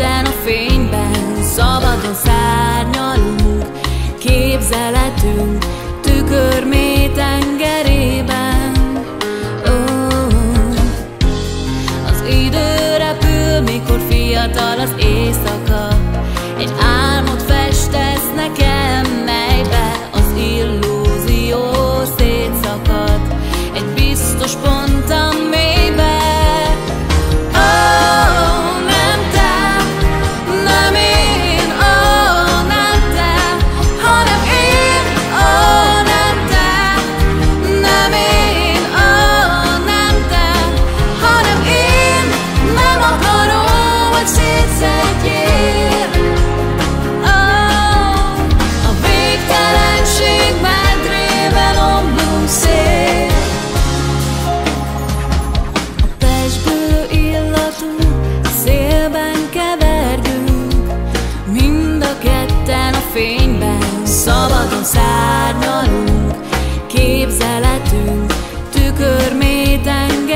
Ketten a fényben szabadon szárnyalunk Képzeletünk fényben Szabadon szárnyalunk, képzeletünk Tükörmély tenger